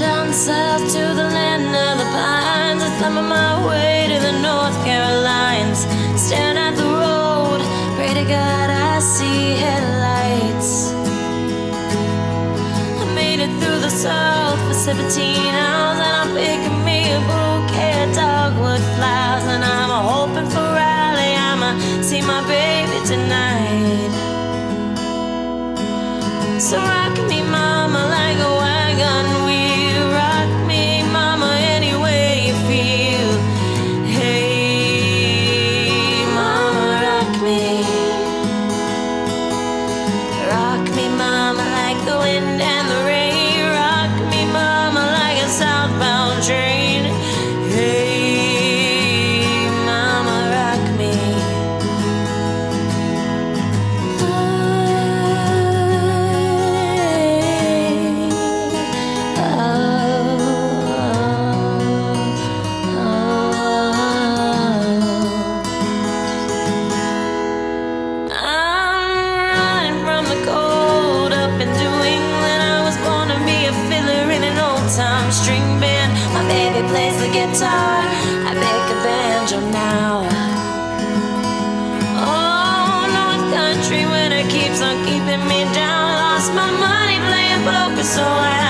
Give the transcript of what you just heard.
down south to the land of the pines. I thumb my way to the North Carolines. Staring at the road, pray to God I see headlights. I made it through the South for 17 hours, and I'm picking me a bouquet of dogwood flowers, and I'm hoping for Raleigh. I'ma see my baby tonight. So rock me, mama, guitar. I make a banjo now. Oh, North Country winter keeps on keeping me down. Lost my money playing poker, so I